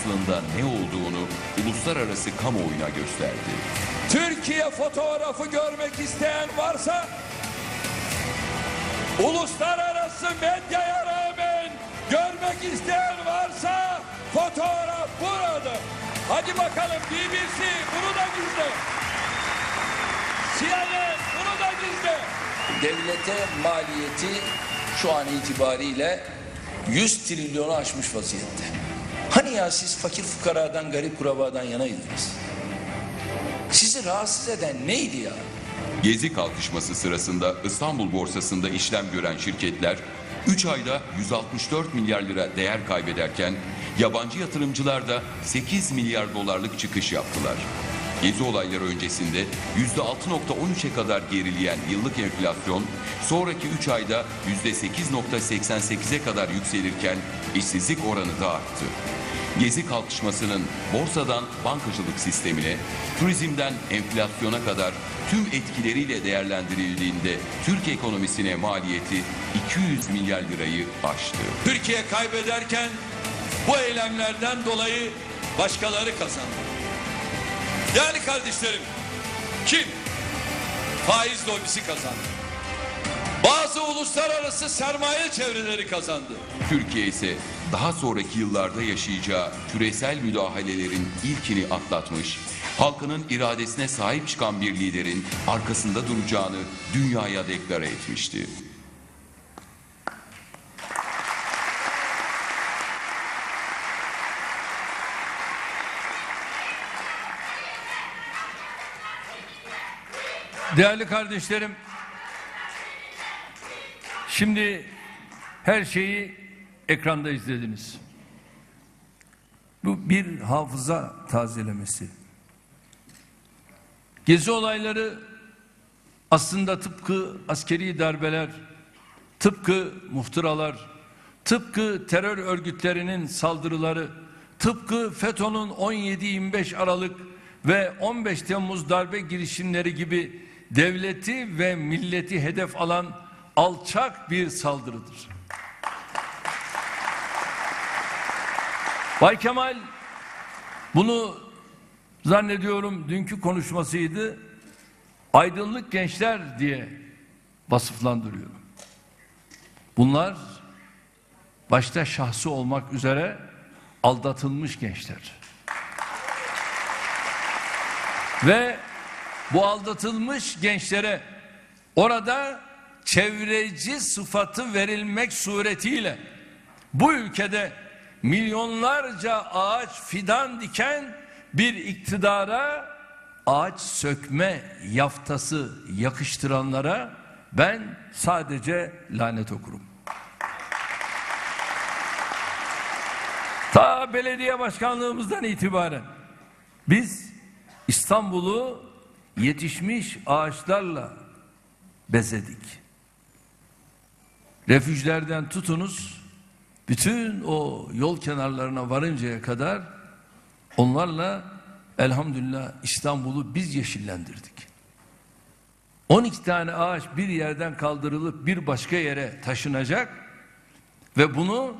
aslında ne olduğunu uluslararası kamuoyuna gösterdi. Türkiye fotoğrafı görmek isteyen varsa uluslararası medyaya rağmen görmek isteyen varsa fotoğraf burada. Hadi bakalım BBC bunu da gizle. CNN bunu da gizle. devlete maliyeti şu an itibariyle 100 trilyonu aşmış vaziyette. Hani ya siz fakir fukaradan, garip kurabadan yanaydınız? Sizi rahatsız eden neydi ya? Gezi kalkışması sırasında İstanbul borsasında işlem gören şirketler 3 ayda 164 milyar lira değer kaybederken yabancı yatırımcılar da 8 milyar dolarlık çıkış yaptılar. Gezi olayları öncesinde %6.13'e kadar gerileyen yıllık enflasyon sonraki 3 ayda %8.88'e kadar yükselirken işsizlik oranı da arttı. Gezi kalkışmasının borsadan bankacılık sistemine, turizmden enflasyona kadar tüm etkileriyle değerlendirildiğinde Türk ekonomisine maliyeti 200 milyar lirayı aştı. Türkiye kaybederken bu eylemlerden dolayı başkaları kazandı. Yani kardeşlerim kim? Faiz lobisi kazandı. Bazı uluslararası sermaye çevreleri kazandı. Türkiye ise daha sonraki yıllarda yaşayacağı küresel müdahalelerin ilkini atlatmış, halkının iradesine sahip çıkan bir liderin arkasında duracağını dünyaya deklare etmişti. Değerli kardeşlerim, şimdi her şeyi ekranda izlediniz. Bu bir hafıza tazelemesi. Gezi olayları aslında tıpkı askeri darbeler, tıpkı muhtıralar, tıpkı terör örgütlerinin saldırıları, tıpkı FETÖ'nün 17-25 Aralık ve 15 Temmuz darbe girişimleri gibi devleti ve milleti hedef alan alçak bir saldırıdır. Bay Kemal bunu zannediyorum dünkü konuşmasıydı. Aydınlık gençler diye vasıflandırıyor. Bunlar başta şahsı olmak üzere aldatılmış gençler. Ve bu aldatılmış gençlere orada çevreci sıfatı verilmek suretiyle bu ülkede milyonlarca ağaç fidan diken bir iktidara ağaç sökme yaftası yakıştıranlara ben sadece lanet okurum. Ta belediye başkanlığımızdan itibaren biz İstanbul'u yetişmiş ağaçlarla bezedik. Refüjlerden tutunuz bütün o yol kenarlarına varıncaya kadar onlarla elhamdülillah İstanbul'u biz yeşillendirdik. 12 tane ağaç bir yerden kaldırılıp bir başka yere taşınacak ve bunu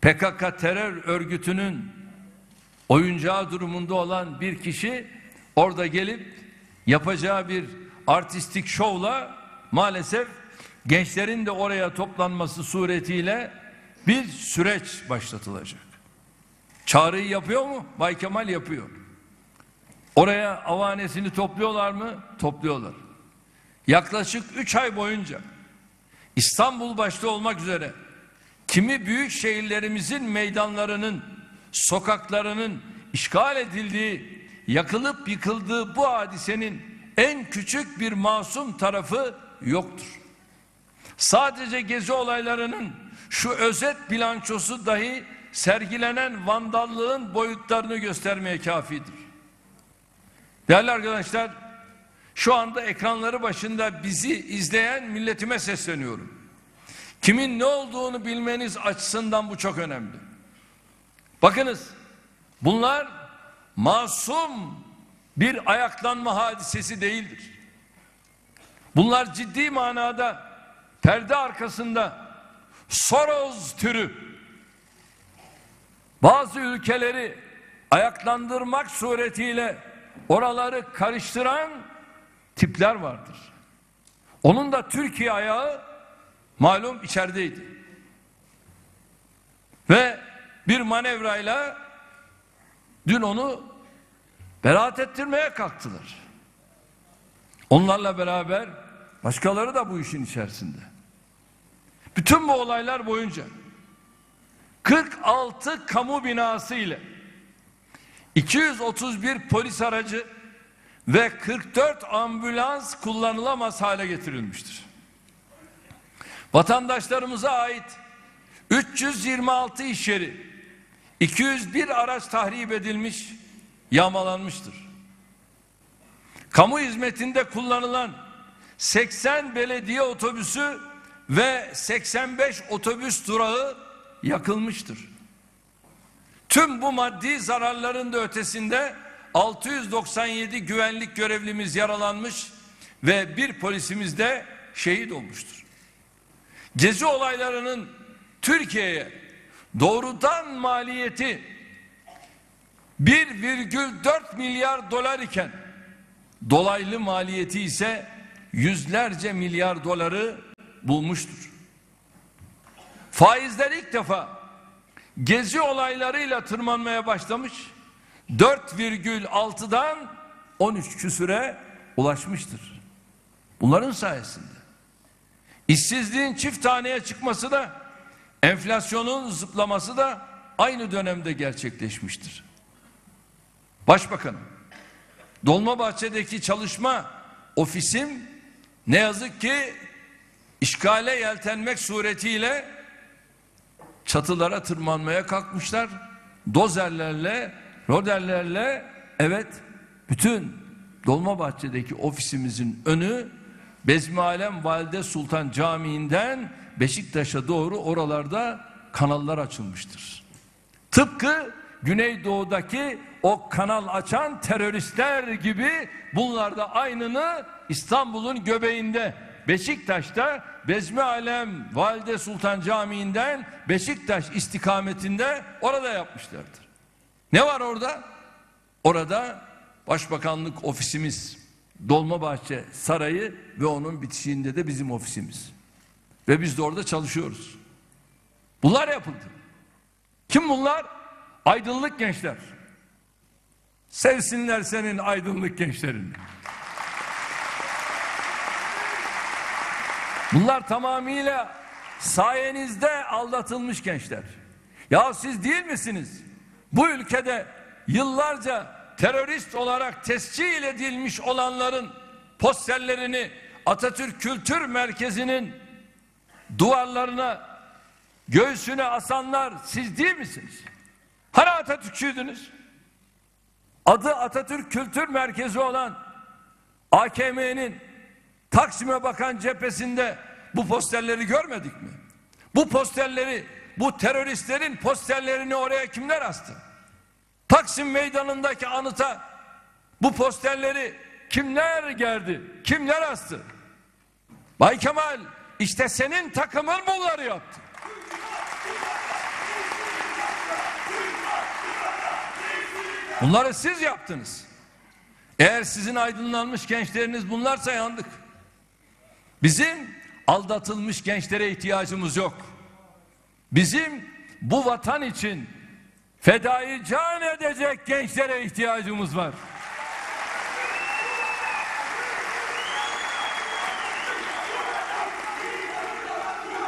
PKK terör örgütünün oyuncağı durumunda olan bir kişi orada gelip yapacağı bir artistik şovla maalesef gençlerin de oraya toplanması suretiyle bir süreç başlatılacak. Çağrıyı yapıyor mu? Bay Kemal yapıyor. Oraya avanesini topluyorlar mı? Topluyorlar. Yaklaşık üç ay boyunca İstanbul başta olmak üzere kimi büyük şehirlerimizin meydanlarının, sokaklarının işgal edildiği, yakılıp yıkıldığı bu hadisenin en küçük bir masum tarafı yoktur. Sadece gezi olaylarının şu özet bilançosu dahi sergilenen vandallığın boyutlarını göstermeye kafidir. Değerli arkadaşlar, şu anda ekranları başında bizi izleyen milletime sesleniyorum. Kimin ne olduğunu bilmeniz açısından bu çok önemli. Bakınız, bunlar masum bir ayaklanma hadisesi değildir. Bunlar ciddi manada perde arkasında Soros türü bazı ülkeleri ayaklandırmak suretiyle oraları karıştıran tipler vardır. Onun da Türkiye ayağı malum içerideydi. Ve bir manevrayla dün onu beraat ettirmeye kalktılar. Onlarla beraber başkaları da bu işin içerisinde. Bütün bu olaylar boyunca 46 kamu binası ile 231 polis aracı ve 44 ambulans kullanılamaz hale getirilmiştir. Vatandaşlarımıza ait 326 iş yeri, 201 araç tahrip edilmiş, yağmalanmıştır. Kamu hizmetinde kullanılan 80 belediye otobüsü ve 85 otobüs durağı yakılmıştır. Tüm bu maddi zararların da ötesinde 697 güvenlik görevlimiz yaralanmış ve bir polisimiz de şehit olmuştur. Gezi olaylarının Türkiye'ye doğrudan maliyeti 1,4 milyar dolar iken dolaylı maliyeti ise yüzlerce milyar doları bulmuştur. Faizler ilk defa gezi olaylarıyla tırmanmaya başlamış 4,6'dan 13 küsüre ulaşmıştır. Bunların sayesinde. İşsizliğin çift taneye çıkması da enflasyonun zıplaması da aynı dönemde gerçekleşmiştir. Başbakanım, Dolmabahçe'deki çalışma ofisim ne yazık ki işgale yeltenmek suretiyle çatılara tırmanmaya kalkmışlar. Dozerlerle, roderlerle evet bütün Dolmabahçe'deki ofisimizin önü Bezmi Valide Sultan Camii'nden Beşiktaş'a doğru oralarda kanallar açılmıştır. Tıpkı Güneydoğu'daki o kanal açan teröristler gibi bunlar da aynını İstanbul'un göbeğinde Beşiktaş'ta Bezmi Alem Valide Sultan Camii'nden Beşiktaş istikametinde orada yapmışlardır. Ne var orada? Orada Başbakanlık ofisimiz, Dolmabahçe Sarayı ve onun bitişiğinde de bizim ofisimiz. Ve biz de orada çalışıyoruz. Bunlar yapıldı. Kim bunlar? Aydınlık gençler. Sevsinler senin aydınlık gençlerini. Bunlar tamamıyla sayenizde aldatılmış gençler. Ya siz değil misiniz? Bu ülkede yıllarca terörist olarak tescil edilmiş olanların posterlerini Atatürk Kültür Merkezi'nin duvarlarına göğsüne asanlar siz değil misiniz? Hani Atatürkçüydünüz? Adı Atatürk Kültür Merkezi olan AKM'nin Taksim'e bakan cephesinde bu posterleri görmedik mi? Bu posterleri, bu teröristlerin posterlerini oraya kimler astı? Taksim meydanındaki anıta bu posterleri kimler gerdi? Kimler astı? Bay Kemal işte senin takımın bunları yaptı. Bunları siz yaptınız. Eğer sizin aydınlanmış gençleriniz bunlarsa yandık. Bizim aldatılmış gençlere ihtiyacımız yok. Bizim bu vatan için fedai can edecek gençlere ihtiyacımız var.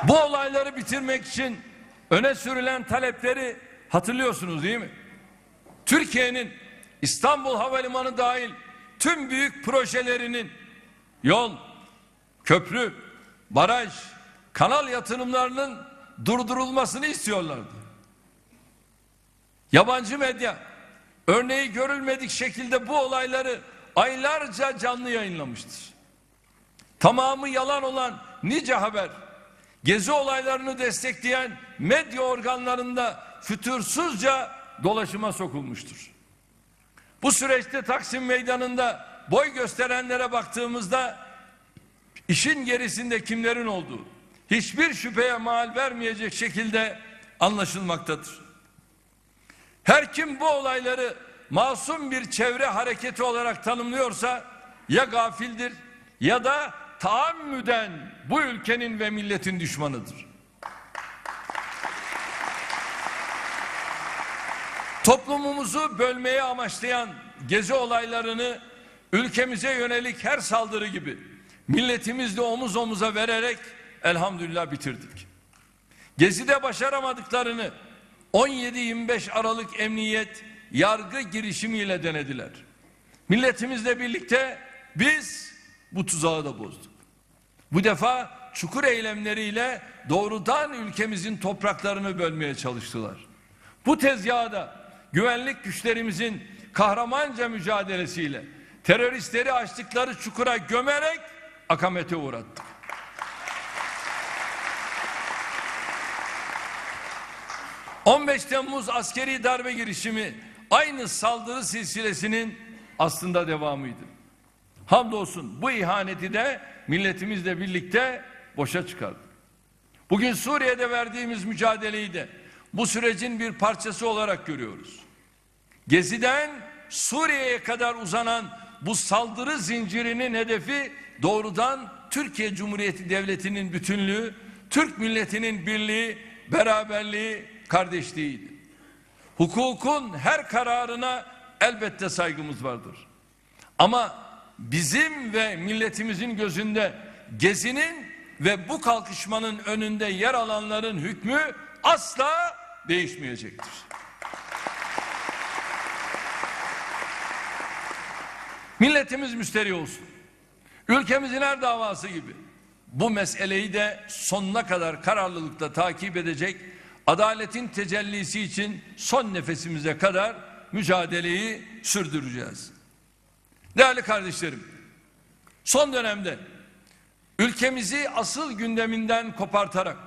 Bu olayları bitirmek için öne sürülen talepleri hatırlıyorsunuz değil mi? Türkiye'nin İstanbul Havalimanı dahil tüm büyük projelerinin yol, köprü, baraj, kanal yatırımlarının durdurulmasını istiyorlardı. Yabancı medya örneği görülmedik şekilde bu olayları aylarca canlı yayınlamıştır. Tamamı yalan olan nice haber, gezi olaylarını destekleyen medya organlarında fütursuzca dolaşıma sokulmuştur. Bu süreçte Taksim Meydanı'nda boy gösterenlere baktığımızda işin gerisinde kimlerin olduğu hiçbir şüpheye mal vermeyecek şekilde anlaşılmaktadır. Her kim bu olayları masum bir çevre hareketi olarak tanımlıyorsa ya gafildir ya da taammüden bu ülkenin ve milletin düşmanıdır. Toplumumuzu bölmeye amaçlayan gezi olaylarını ülkemize yönelik her saldırı gibi milletimizle omuz omuza vererek elhamdülillah bitirdik. Gezide başaramadıklarını 17-25 Aralık Emniyet yargı girişimiyle denediler. Milletimizle birlikte biz bu tuzağı da bozduk. Bu defa çukur eylemleriyle doğrudan ülkemizin topraklarını bölmeye çalıştılar. Bu tezgahda güvenlik güçlerimizin kahramanca mücadelesiyle teröristleri açtıkları çukura gömerek akamete uğrattık. ...15 Temmuz askeri darbe girişimi... ...aynı saldırı silsilesinin aslında devamıydı. Hamdolsun bu ihaneti de milletimizle birlikte boşa çıkardık. Bugün Suriye'de verdiğimiz mücadeleyi de bu sürecin bir parçası olarak görüyoruz. Gezi'den Suriye'ye kadar uzanan bu saldırı zincirinin hedefi doğrudan Türkiye Cumhuriyeti Devleti'nin bütünlüğü, Türk milletinin birliği, beraberliği, kardeşliğiydi. Hukukun her kararına elbette saygımız vardır. Ama bizim ve milletimizin gözünde Gezi'nin ve bu kalkışmanın önünde yer alanların hükmü asla değişmeyecektir. Milletimiz müsterih olsun. Ülkemizin her davası gibi bu meseleyi de sonuna kadar kararlılıkla takip edecek, adaletin tecellisi için son nefesimize kadar mücadeleyi sürdüreceğiz. Değerli kardeşlerim, son dönemde ülkemizi asıl gündeminden kopartarak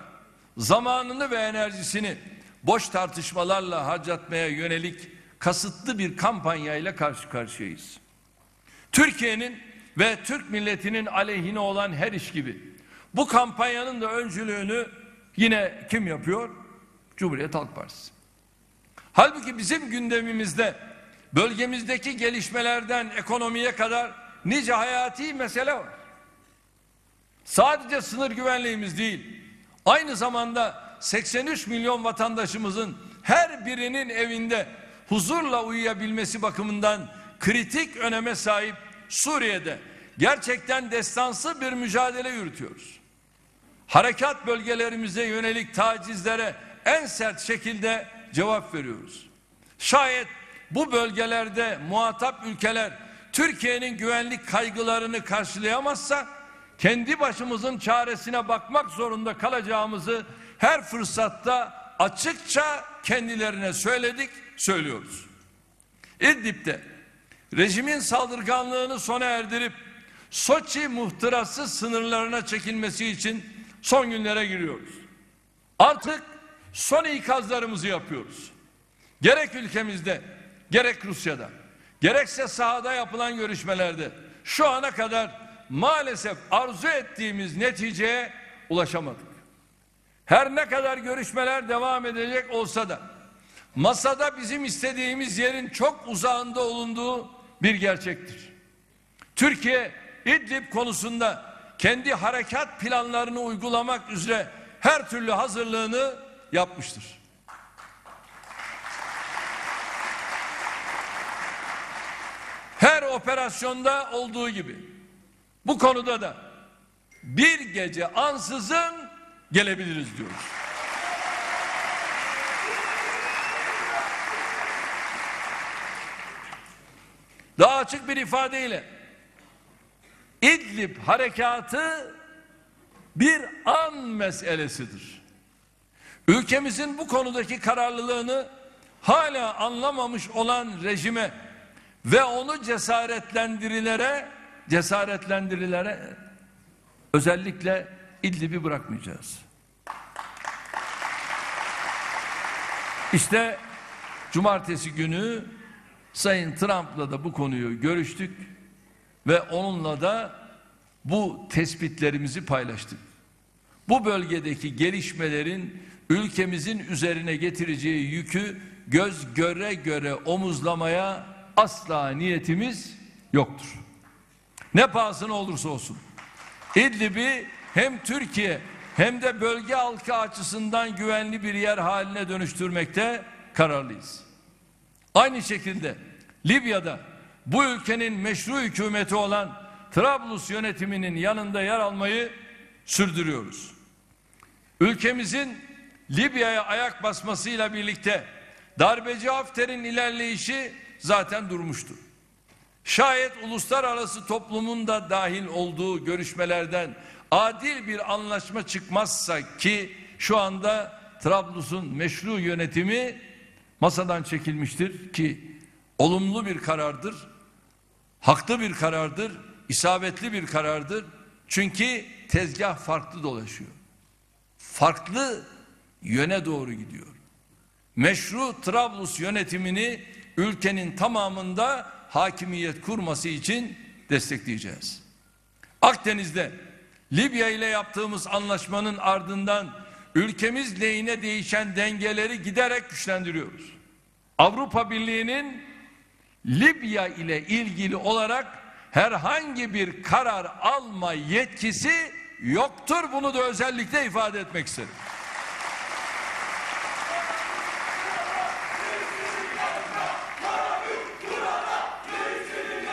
zamanını ve enerjisini boş tartışmalarla harcatmaya yönelik kasıtlı bir kampanyayla karşı karşıyayız. Türkiye'nin ve Türk milletinin aleyhine olan her iş gibi bu kampanyanın da öncülüğünü yine kim yapıyor? Cumhuriyet Halk Partisi. Halbuki bizim gündemimizde bölgemizdeki gelişmelerden ekonomiye kadar nice hayati mesele var. Sadece sınır güvenliğimiz değil, aynı zamanda 83 milyon vatandaşımızın her birinin evinde huzurla uyuyabilmesi bakımından kritik öneme sahip Suriye'de gerçekten destansı bir mücadele yürütüyoruz. Harekat bölgelerimize yönelik tacizlere en sert şekilde cevap veriyoruz. Şayet bu bölgelerde muhatap ülkeler Türkiye'nin güvenlik kaygılarını karşılayamazsa kendi başımızın çaresine bakmak zorunda kalacağımızı her fırsatta açıkça kendilerine söyledik, söylüyoruz. İdlib'de rejimin saldırganlığını sona erdirip Soçi muhtırası sınırlarına çekilmesi için son günlere giriyoruz. Artık son ikazlarımızı yapıyoruz. Gerek ülkemizde, gerek Rusya'da, gerekse sahada yapılan görüşmelerde şu ana kadar maalesef arzu ettiğimiz neticeye ulaşamadık. Her ne kadar görüşmeler devam edecek olsa da masada bizim istediğimiz yerin çok uzağında olunduğu bir gerçektir. Türkiye İdlib konusunda kendi harekat planlarını uygulamak üzere her türlü hazırlığını yapmıştır. Her operasyonda olduğu gibi bu konuda da bir gece ansızın gelebiliriz diyoruz. Daha açık bir ifadeyle İdlib harekatı bir an meselesidir. Ülkemizin bu konudaki kararlılığını hala anlamamış olan rejime ve onu cesaretlendirilere cesaretlendirilere özellikle İdlib'i bırakmayacağız. İşte cumartesi günü Sayın Trump'la da bu konuyu görüştük ve onunla da bu tespitlerimizi paylaştık. Bu bölgedeki gelişmelerin ülkemizin üzerine getireceği yükü göz göre göre omuzlamaya asla niyetimiz yoktur. Ne pahasına olursa olsun. İdlib'i hem Türkiye hem de bölge halkı açısından güvenli bir yer haline dönüştürmekte kararlıyız. Aynı şekilde Libya'da bu ülkenin meşru hükümeti olan Trablus yönetiminin yanında yer almayı sürdürüyoruz. Ülkemizin Libya'ya ayak basmasıyla birlikte darbeci Hafter'in ilerleyişi zaten durmuştu. Şayet uluslararası toplumun da dahil olduğu görüşmelerden adil bir anlaşma çıkmazsa ki şu anda Trablus'un meşru yönetimi masadan çekilmiştir ki olumlu bir karardır. Haklı bir karardır, isabetli bir karardır. Çünkü tezgah farklı dolaşıyor. Farklı yöne doğru gidiyor. Meşru Trablus yönetimini ülkenin tamamında hakimiyet kurması için destekleyeceğiz. Akdeniz'de Libya ile yaptığımız anlaşmanın ardından ülkemiz lehine değişen dengeleri giderek güçlendiriyoruz. Avrupa Birliği'nin Libya ile ilgili olarak herhangi bir karar alma yetkisi yoktur. Bunu da özellikle ifade etmek istedim.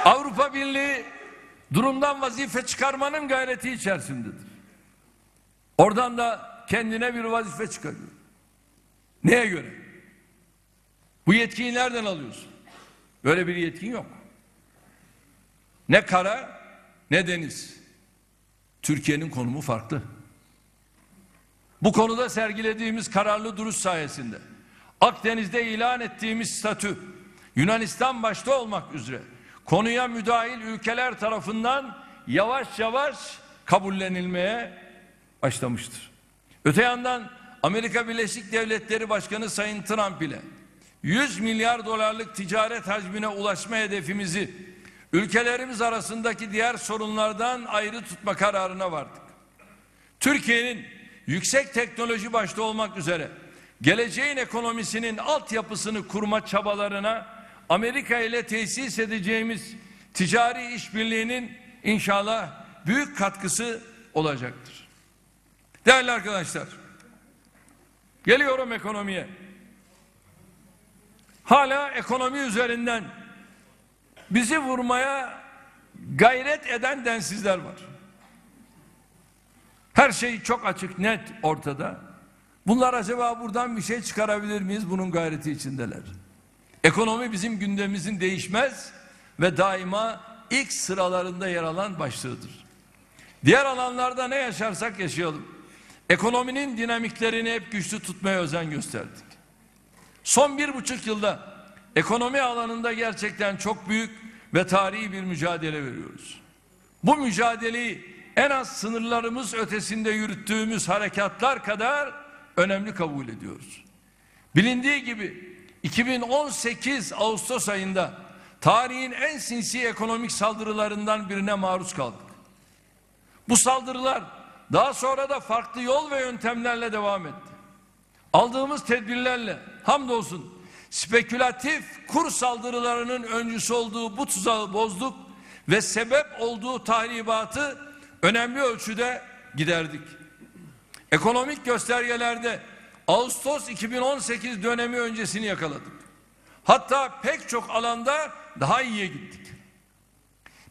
Avrupa Birliği durumdan vazife çıkarmanın gayreti içerisindedir. Oradan da kendine bir vazife çıkarıyor. Neye göre? Bu yetkiyi nereden alıyorsun? Böyle bir yetkin yok. Ne kara ne deniz. Türkiye'nin konumu farklı. Bu konuda sergilediğimiz kararlı duruş sayesinde Akdeniz'de ilan ettiğimiz statü Yunanistan başta olmak üzere konuya müdahil ülkeler tarafından yavaş yavaş kabullenilmeye başlamıştır. Öte yandan Amerika Birleşik Devletleri Başkanı Sayın Trump ile 100 milyar dolarlık ticaret hacmine ulaşma hedefimizi ülkelerimiz arasındaki diğer sorunlardan ayrı tutma kararına vardık. Türkiye'nin yüksek teknoloji başta olmak üzere geleceğin ekonomisinin altyapısını kurma çabalarına Amerika ile tesis edeceğimiz ticari işbirliğinin inşallah büyük katkısı olacaktır. Değerli arkadaşlar, geliyorum ekonomiye. Hala ekonomi üzerinden bizi vurmaya gayret eden densizler var. Her şey çok açık, net ortada. Bunlar acaba buradan bir şey çıkarabilir miyiz? Bunun gayreti içindeler. Ekonomi bizim gündemimizin değişmez ve daima ilk sıralarında yer alan başlığıdır. Diğer alanlarda ne yaşarsak yaşayalım. Ekonominin dinamiklerini hep güçlü tutmaya özen gösterdik. Son bir buçuk yılda ekonomi alanında gerçekten çok büyük ve tarihi bir mücadele veriyoruz. Bu mücadeleyi en az sınırlarımız ötesinde yürüttüğümüz harekatlar kadar önemli kabul ediyoruz. Bilindiği gibi 2018 Ağustos ayında tarihin en sinsi ekonomik saldırılarından birine maruz kaldık. Bu saldırılar daha sonra da farklı yol ve yöntemlerle devam etti. Aldığımız tedbirlerle hamdolsun spekülatif kur saldırılarının öncüsü olduğu bu tuzağı bozduk ve sebep olduğu tahribatı önemli ölçüde giderdik. Ekonomik göstergelerde Ağustos 2018 dönemi öncesini yakaladık. Hatta pek çok alanda daha iyiye gittik.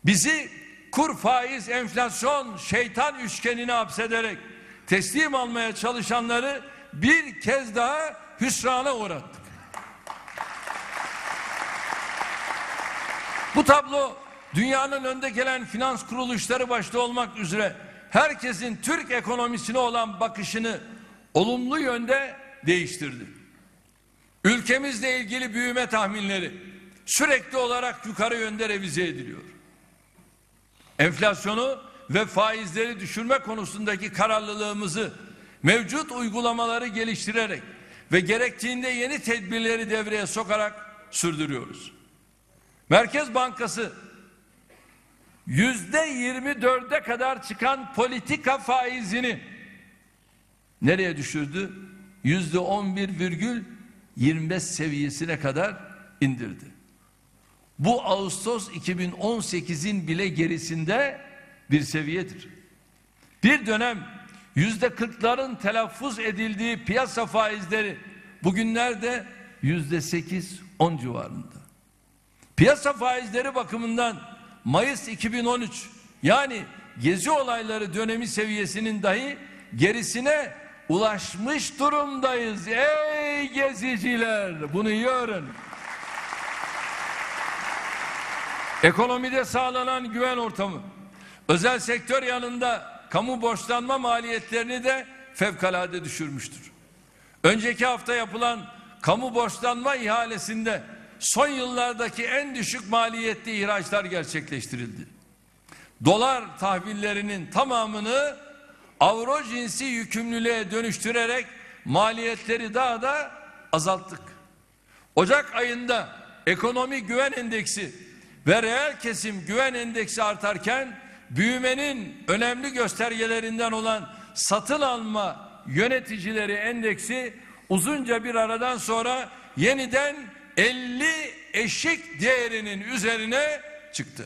Bizi kur faiz enflasyon şeytan üçgenine hapsederek teslim almaya çalışanları bir kez daha hüsrana uğrattık. Bu tablo dünyanın önde gelen finans kuruluşları başta olmak üzere herkesin Türk ekonomisine olan bakışını olumlu yönde değiştirdi. Ülkemizle ilgili büyüme tahminleri sürekli olarak yukarı yönde revize ediliyor. Enflasyonu ve faizleri düşürme konusundaki kararlılığımızı mevcut uygulamaları geliştirerek ve gerektiğinde yeni tedbirleri devreye sokarak sürdürüyoruz. Merkez Bankası yüzde 24'e kadar çıkan politika faizini nereye düşürdü? Yüzde 11 virgül 25 seviyesine kadar indirdi. Bu Ağustos 2018'in bile gerisinde bir seviyedir. Bir dönem yüzde kırkların telaffuz edildiği piyasa faizleri bugünlerde yüzde sekiz on civarında. Piyasa faizleri bakımından Mayıs 2013 yani gezi olayları dönemi seviyesinin dahi gerisine ulaşmış durumdayız. Ey geziciler bunu iyi öğrenin. Ekonomide sağlanan güven ortamı, özel sektör yanında kamu borçlanma maliyetlerini de fevkalade düşürmüştür. Önceki hafta yapılan kamu borçlanma ihalesinde son yıllardaki en düşük maliyetli ihraçlar gerçekleştirildi. Dolar tahvillerinin tamamını avro cinsi yükümlülüğe dönüştürerek maliyetleri daha da azalttık. Ocak ayında ekonomi güven endeksi ve reel kesim güven endeksi artarken büyümenin önemli göstergelerinden olan satın alma yöneticileri endeksi uzunca bir aradan sonra yeniden 50 eşik değerinin üzerine çıktı.